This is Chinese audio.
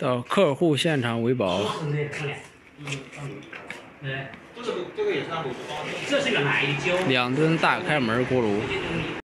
到客户现场维保。两吨大开门锅炉